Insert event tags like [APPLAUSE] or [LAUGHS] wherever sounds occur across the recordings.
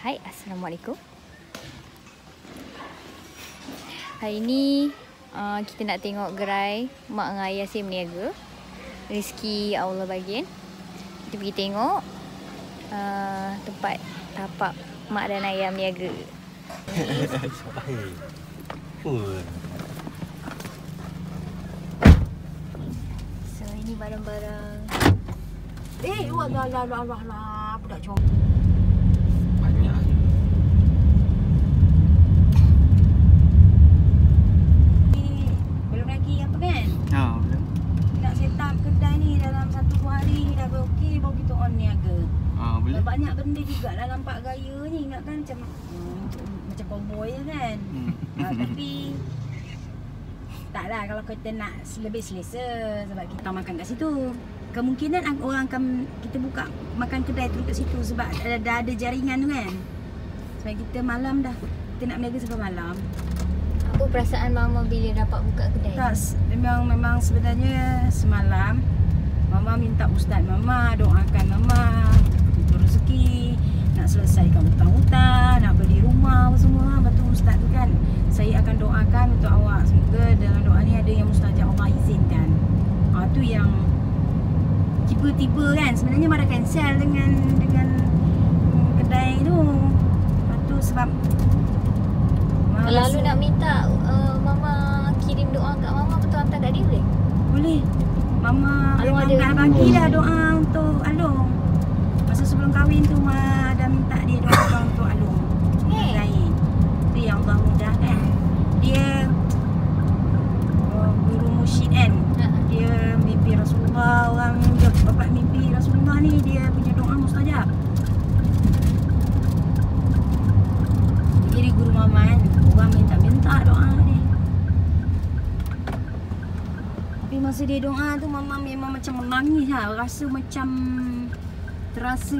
Hai, Assalamualaikum. Hari ni uh, kita nak tengok gerai mak dengan ayah saya berniaga. Rezeki Allah bagi. Kita pergi tengok uh, tempat tapak mak dan ayah berniaga. [LAUGHS] So ini barang-barang Eh, wah lah lah lah lah lah budak com. Banyak Ni belum lagi apa kan? Ha, belum. Nak set up kedai ni dalam satu dua hari dah okey on niaga. Ha, boleh. Banyak benda juga lah nampak gaya ni ingat kan macam hmm, macam cowboy kan. Hmm. Ha, tapi taklah kalau kita nak lebih selesa sebab kita makan kat situ. Kemungkinan ang- orang akan kita buka makan kedai tu kat situ sebab dah, dah ada jaringan tu kan. Sebab kita malam dah kita nak berniaga sampai malam. Apa perasaan mama bila dapat buka kedai? Tak, memang memang sebenarnya semalam Mama minta ustaz Mama doakan Mama untuk rezeki nak selesaikan hutang-hutang, nak beli rumah apa semua. Lepas tu ustaz tu kan saya akan doakan untuk awak semoga dalam doa ni ada yang mustajab Allah izinkan. Ah tu yang tiba-tiba kan sebenarnya Mara cancel dengan dengan kedai tu. Lepas tu sebab Mama Kalau rasa- lu nak minta uh, mama kirim doa kat mama betul hantar kat dia boleh? Boleh. Mama Alung memang ada. dah bagi dah doa untuk Alung. Masa sebelum kahwin tu Ma dah minta dia doa [COUGHS] untuk Alung. Baik. Tu yang Allah mudahkan. Dia oh, guru musyid kan. Ha. Dia mimpi Rasulullah orang dia bapak mimpi Rasulullah ni dia punya doa mustajab. Jadi guru mama kan orang minta-minta doa ni. Tapi masa dia doa tu mama memang macam menangis lah. Rasa macam terasa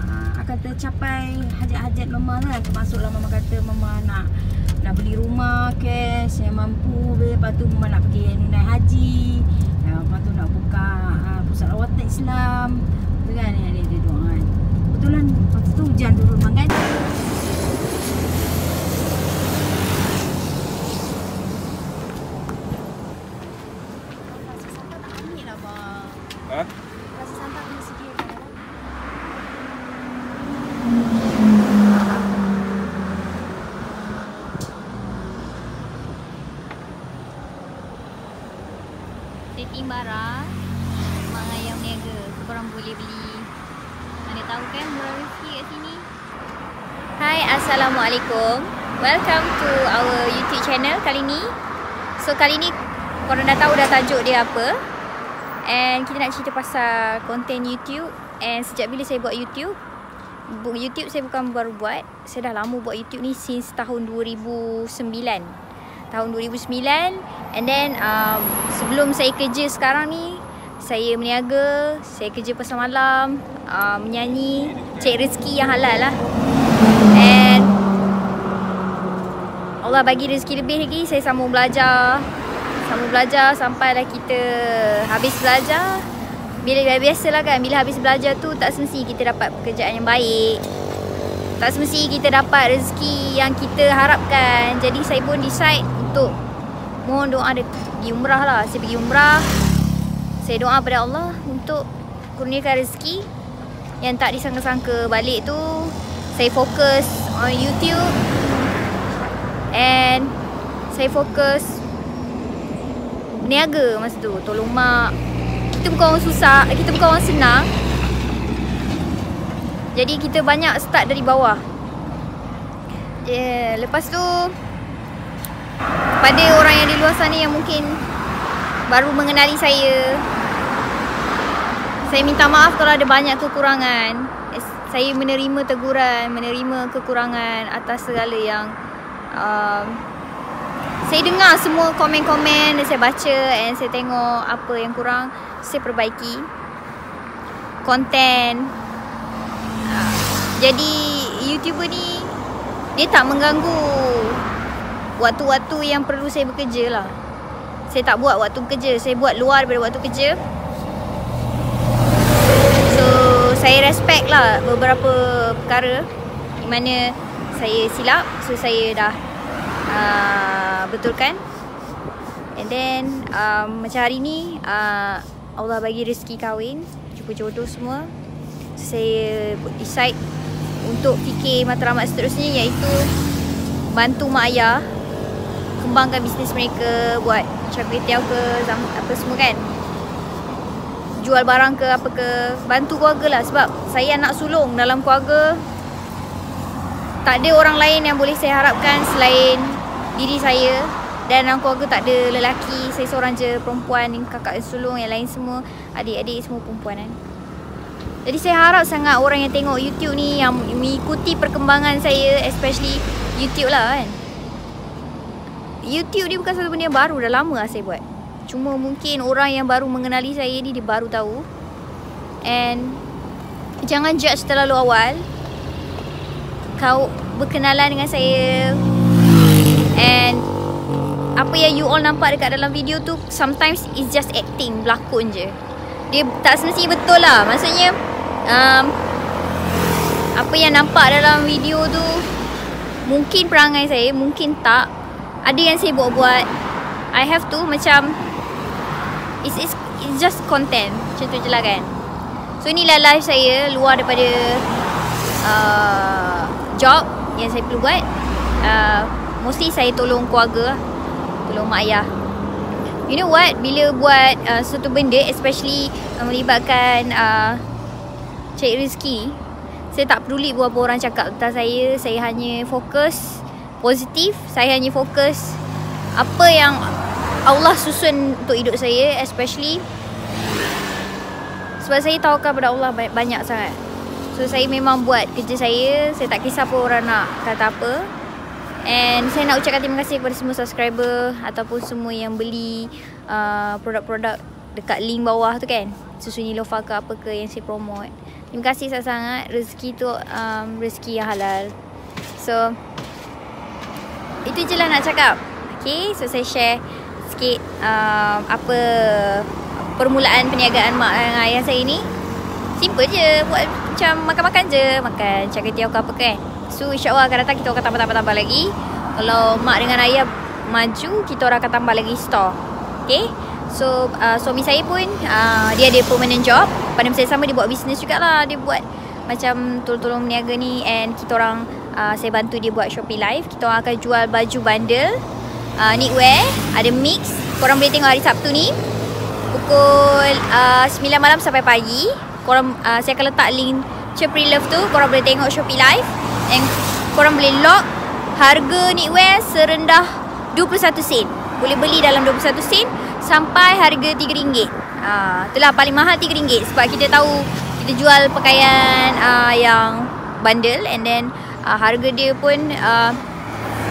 uh, akan tercapai hajat-hajat mama lah. Termasuklah mama kata mama nak nak beli rumah cash yang mampu. Lepas tu mama nak pergi nunai haji. Lepas tu nak buka uh, pusat rawatan Islam. Tu kan yang dia, doa. Kebetulan waktu tu hujan turun bang kan Rasa sampah tak ambil lah bang Ha? Rasa sampah kena sediakan lah Setting barang Mak ayam niaga Korang boleh beli. Mana tahu kan murah rezeki kat sini. Hai Assalamualaikum. Welcome to our YouTube channel kali ni. So kali ni Korang dah tahu dah tajuk dia apa. And kita nak cerita pasal konten YouTube. And sejak bila saya buat YouTube YouTube saya bukan baru buat. Saya dah lama buat YouTube ni Since tahun 2009 Tahun 2009 And then um, Sebelum saya kerja sekarang ni Saya berniaga Saya kerja pasal malam uh, Menyanyi Cari rezeki yang halal lah. And Allah bagi rezeki lebih lagi Saya sambung belajar. Sambung belajar Sampailah kita Habis belajar. Bila biasalah kan Bila habis belajar tu Tak semesti kita dapat pekerjaan yang baik tak semesti kita dapat rezeki yang kita harapkan. Jadi saya pun decide untuk mohon doa dia pergi umrah lah. Saya pergi umrah. Saya doa pada Allah untuk kurniakan rezeki yang tak disangka-sangka balik tu. Saya fokus on YouTube and saya fokus berniaga masa tu. Tolong mak. Kita bukan orang susah, kita bukan orang senang. Jadi kita banyak start dari bawah. Yeah, lepas tu pada orang yang di luar sana yang mungkin baru mengenali saya saya minta maaf kalau ada banyak kekurangan. Saya menerima teguran, menerima kekurangan atas segala yang um, saya dengar semua komen-komen dan saya baca and saya tengok apa yang kurang saya perbaiki. Konten jadi YouTuber ni dia tak mengganggu waktu-waktu yang perlu saya bekerja lah. Saya tak buat waktu bekerja, saya buat luar daripada waktu kerja. So saya respect lah beberapa perkara mana saya silap so saya dah uh, betulkan and then um, macam hari ni uh, Allah bagi rezeki kahwin jumpa jodoh semua so, saya decide untuk fikir matlamat seterusnya iaitu bantu mak ayah kembangkan bisnes mereka buat teow ke apa semua kan. Jual barang ke apa ke bantu keluarga lah. Sebab saya anak sulung dalam keluarga. Tak ada orang lain yang boleh saya harapkan selain diri saya. Dan dalam keluarga tak ada lelaki saya seorang je perempuan kakak sulung yang lain semua adik-adik semua perempuan kan jadi saya harap sangat orang yang tengok YouTube ni yang mengikuti perkembangan saya especially YouTube lah kan YouTube ni bukan satu benda yang baru dah lama lah saya buat Cuma mungkin orang yang baru mengenali saya ni dia baru tahu. And jangan judge terlalu awal. Kau berkenalan dengan saya and apa yang you all nampak dekat dalam video tu sometimes is just acting, berlakon je. Dia tak semestinya betul lah. Maksudnya um, apa yang nampak dalam video tu mungkin perangai saya, mungkin tak. Ada yang saya buat-buat. I have to macam it's, it's, it's just content. Macam tu je lah kan. So inilah live saya Luar daripada uh, Job Yang saya perlu buat. Uh, Mostly saya tolong keluarga Tolong mak ayah. You know what? Bila buat uh, Satu benda Especially uh, Melibatkan uh, Cari rezeki Saya tak peduli Berapa orang cakap tentang saya Saya hanya fokus Positif Saya hanya fokus Apa yang Allah susun untuk hidup saya especially sebab saya tahu kepada Allah banyak, banyak sangat. So saya memang buat kerja saya, saya tak kisah apa orang nak kata apa. And saya nak ucapkan terima kasih kepada semua subscriber ataupun semua yang beli uh, produk-produk dekat link bawah tu kan. Susu Nilofa ke apa ke yang saya promote. Terima kasih sangat-sangat. Rezeki tu um, rezeki yang halal. So itu je lah nak cakap. Okay, so saya share sikit uh, apa permulaan perniagaan mak dan ayah saya ni simple je buat macam makan-makan je makan cakap tiaw ke apa kan so insyaAllah akan datang kita akan tambah-tambah lagi kalau mak dengan ayah maju kita orang akan tambah lagi store okay so uh, suami saya pun uh, dia ada permanent job. Pada masa sama dia buat bisnes jugalah. Dia buat macam tolong-tolong meniaga ni and kita orang uh, saya bantu dia buat Shopee Live. Kita orang akan jual baju bundle uh, knitwear. Ada mix. Korang boleh tengok hari Sabtu ni. Pukul uh, 9 malam sampai pagi. Korang uh, Saya akan letak link Chepri Love tu. Korang boleh tengok Shopee Live. And korang boleh log Harga knitwear serendah 21 sen. Boleh beli dalam 21 sen Sampai harga RM3 uh, Itulah paling mahal RM3 Sebab kita tahu Kita jual pakaian uh, yang bundle And then uh, harga dia pun uh,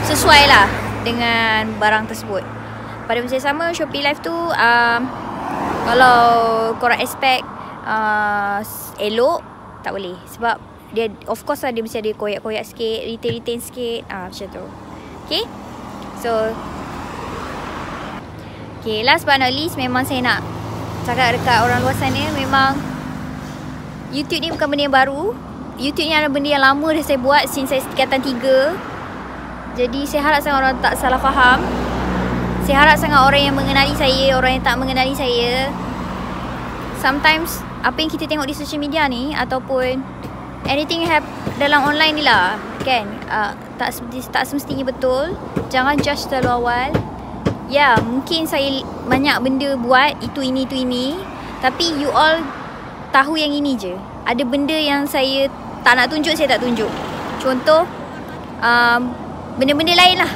Sesuai lah dengan barang tersebut. Pada masa sama Shopee Live tu um, kalau korang expect uh, elok tak boleh sebab dia of course lah dia mesti ada koyak-koyak sikit, retain-retain sikit, ah uh, macam tu. Okay? So Okay, last but not least memang saya nak cakap dekat orang luar sana memang YouTube ni bukan benda yang baru. YouTube ni adalah benda yang lama dah saya buat since saya tingkatan 3 jadi saya harap sangat orang tak salah faham. Saya harap sangat orang yang mengenali saya, orang yang tak mengenali saya. Sometimes apa yang kita tengok di social media ni ataupun anything have dalam online ni lah kan uh, tak tak semestinya betul. Jangan judge terlalu awal. Ya, mungkin saya banyak benda buat itu ini itu ini, tapi you all tahu yang ini je. Ada benda yang saya tak nak tunjuk, saya tak tunjuk. Contoh um, benda-benda lain lah.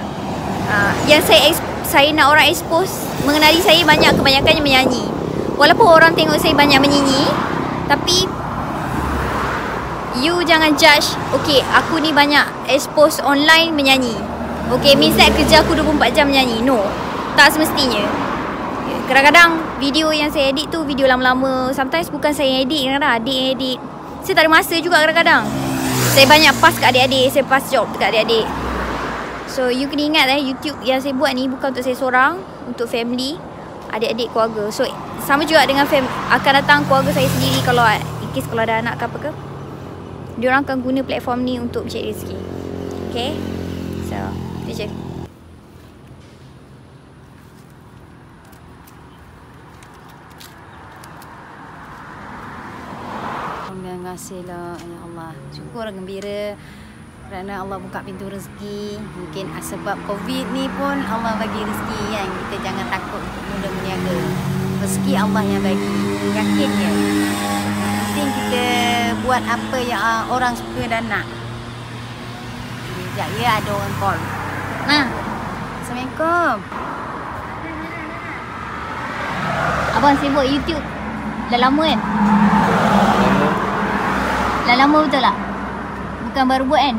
Uh, Yang saya saya nak orang expose Mengenali saya banyak kebanyakannya menyanyi. Walaupun orang tengok saya banyak menyanyi Tapi You jangan judge Okay aku ni banyak expose online menyanyi. Okay means that kerja aku 24 jam menyanyi. No Tak semestinya Kadang-kadang video yang saya edit tu video lama-lama Sometimes bukan saya edit kadang-kadang adik yang edit Saya tak ada masa juga kadang-kadang Saya banyak pass kat adik-adik Saya pass job dekat adik-adik So you kena ingat eh YouTube yang saya buat ni bukan untuk saya seorang, untuk family, adik-adik keluarga. So sama juga dengan fam akan datang keluarga saya sendiri kalau in case kalau ada anak ke apa ke. diorang akan guna platform ni untuk mencari rezeki. Okay? So, itu je. Lah Ya Allah. Syukur gembira Kerana Allah buka pintu rezeki. Mungkin sebab Covid ni pun Allah bagi rezeki kan? Kita jangan takut untuk mula meniaga. Rezeki Allah yang bagi Yakin je Penting kita buat apa yang uh, orang suka dan nak. Sekejap ya ada orang call. Nah, Assalamualaikum. Abang sibuk YouTube. Dah lama kan? Dah lama betul tak? Bukan baru buat kan?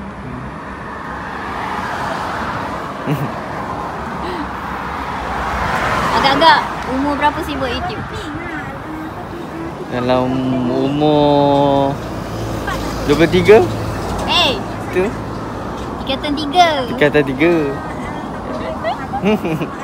Agak-agak umur berapa sibuk YouTube? Dalam umur 23 Eh, tu ikatan tiga. Kata 3 [LAUGHS]